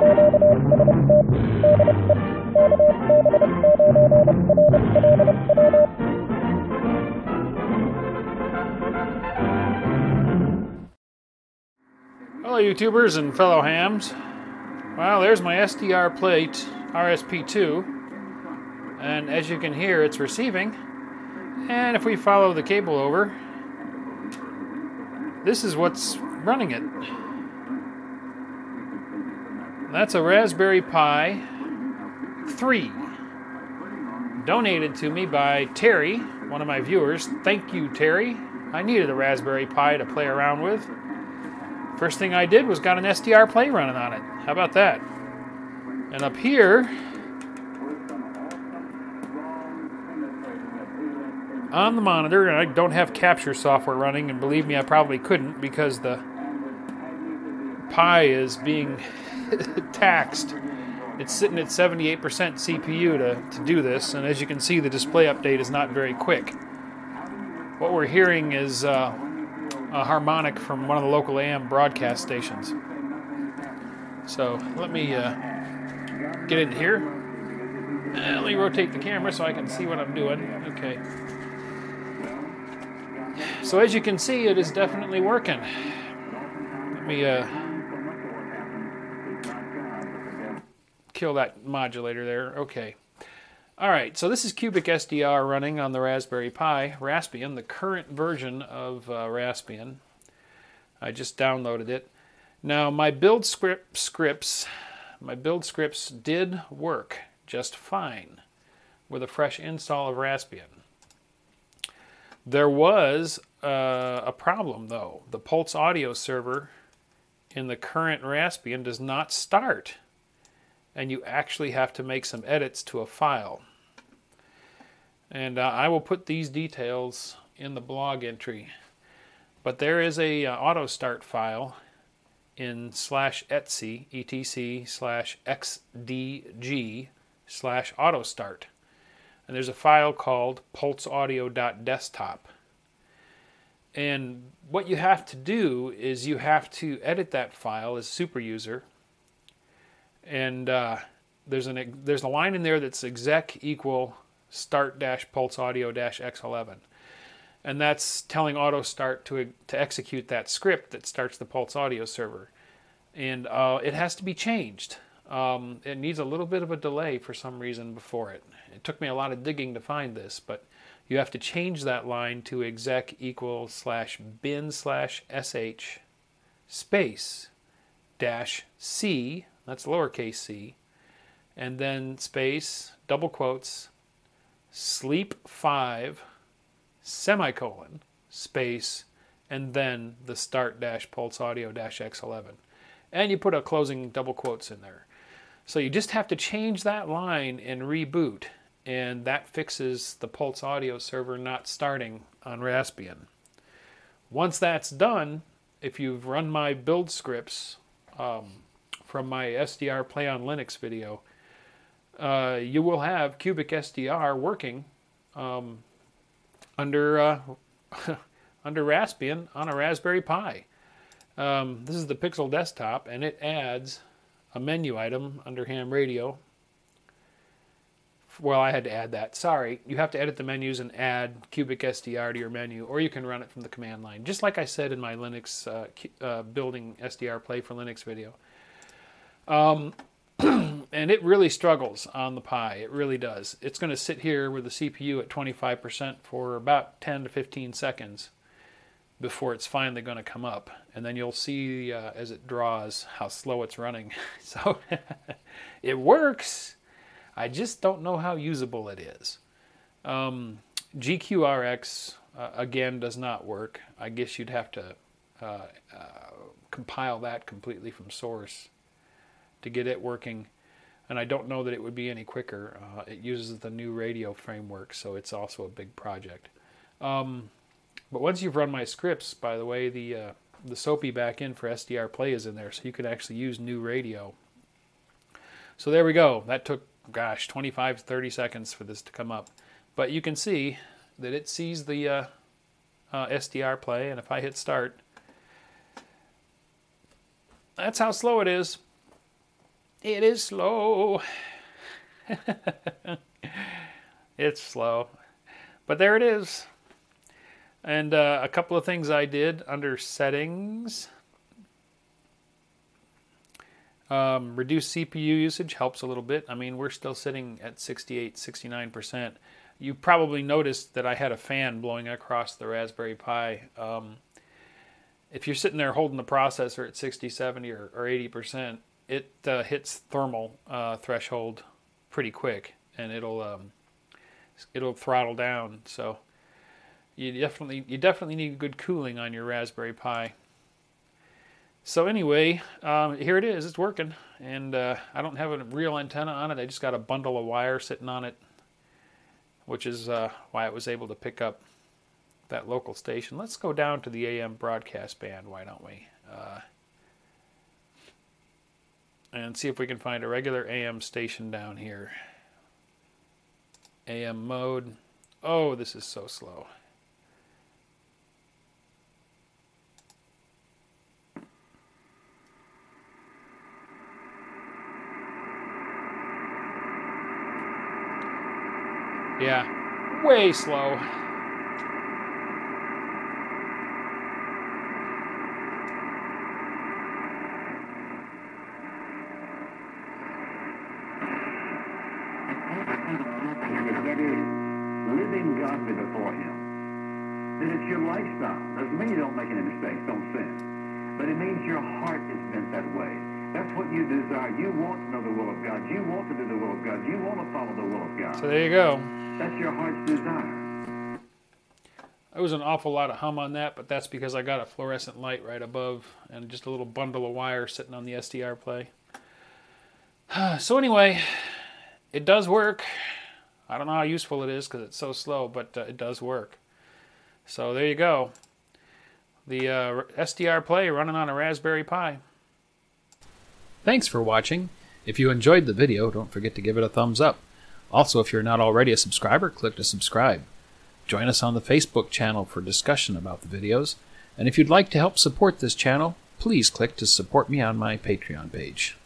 Hello, YouTubers and fellow hams. Well, there's my SDR Play RSP2, and as you can hear, it's receiving. And if we follow the cable over, this is what's running it. That's a Raspberry Pi 3, donated to me by Terry, one of my viewers. Thank you, Terry. I needed a Raspberry Pi to play around with. First thing I did was got an SDR play running on it. How about that? And up here, on the monitor, and I don't have capture software running, and believe me, I probably couldn't because the Pi is being taxed. It's sitting at 78% CPU to, to do this, and as you can see, the display update is not very quick. What we're hearing is uh, a harmonic from one of the local AM broadcast stations. So let me uh, get in here. Uh, let me rotate the camera so I can see what I'm doing. Okay. So as you can see, it is definitely working. Let me uh, kill that modulator there. Okay. All right, so this is Cubic SDR running on the Raspberry Pi, Raspbian, the current version of uh, Raspbian. I just downloaded it. Now, my build script scripts, my build scripts did work just fine with a fresh install of Raspbian. There was uh, a problem though. The Pulse audio server in the current Raspbian does not start, and you actually have to make some edits to a file. And uh, I will put these details in the blog entry. But there is a uh, auto start file in slash etc etc slash xdg slash auto start. And there's a file called pulseaudio.desktop. And what you have to do is you have to edit that file as super user. And uh, there's an there's a line in there that's exec equal start dash pulse audio dash x11 and that's telling auto start to to execute that script that starts the pulse audio server. And uh, it has to be changed. Um, it needs a little bit of a delay for some reason before it. It took me a lot of digging to find this but you have to change that line to exec equal slash bin slash sh space dash c that's lowercase c. And then space double quotes sleep 5 semicolon space and then the start dash pulse audio dash x11 and you put a closing double quotes in there. So you just have to change that line and reboot and that fixes the pulse audio server not starting on raspbian. Once that's done if you've run my build scripts um, from my sdr play on linux video uh, you will have Cubic SDR working um, under uh, under Raspbian on a Raspberry Pi. Um, this is the Pixel desktop, and it adds a menu item under ham radio. Well, I had to add that. Sorry, you have to edit the menus and add Cubic SDR to your menu, or you can run it from the command line, just like I said in my Linux uh, uh, building SDR play for Linux video. Um, and it really struggles on the Pi. It really does. It's going to sit here with the CPU at 25% for about 10 to 15 seconds before it's finally going to come up. And then you'll see uh, as it draws how slow it's running. so it works. I just don't know how usable it is. Um, GQRX, uh, again, does not work. I guess you'd have to uh, uh compile that completely from source to get it working. And I don't know that it would be any quicker. Uh, it uses the GNU Radio framework, so it's also a big project. Um, but once you've run my scripts, by the way, the uh, the SOAPy backend for SDR Play is in there, so you can actually use GNU Radio. So there we go. That took, gosh, 25 30 seconds for this to come up. But you can see that it sees the uh, uh, SDR Play, and if I hit start, that's how slow it is. It is slow. it's slow. But there it is. And uh, a couple of things I did under settings. Um, reduce CPU usage helps a little bit. I mean, we're still sitting at 68, 69%. You probably noticed that I had a fan blowing across the Raspberry Pi. Um, if you're sitting there holding the processor at 60, 70, or, or 80%, it uh, hits thermal uh, threshold pretty quick, and it'll um, it'll throttle down. So you definitely you definitely need good cooling on your Raspberry Pi. So anyway, um, here it is. It's working, and uh, I don't have a real antenna on it. I just got a bundle of wire sitting on it, which is uh, why it was able to pick up that local station. Let's go down to the AM broadcast band. Why don't we? And see if we can find a regular AM station down here. AM mode. Oh, this is so slow. Yeah, way slow. that is living godly before Him. That it's your lifestyle. Doesn't mean you don't make any mistakes, don't sin. But it means your heart is bent that way. That's what you desire. You want to know the will of God. You want to do the will of God. You want to follow the will of God. So there you go. That's your heart's desire. There was an awful lot of hum on that, but that's because I got a fluorescent light right above and just a little bundle of wire sitting on the SDR play. So anyway, it does work. I don't know how useful it is because it's so slow, but uh, it does work. So there you go. The uh, SDR Play running on a Raspberry Pi. Thanks for watching. If you enjoyed the video, don't forget to give it a thumbs up. Also, if you're not already a subscriber, click to subscribe. Join us on the Facebook channel for discussion about the videos. And if you'd like to help support this channel, please click to support me on my Patreon page.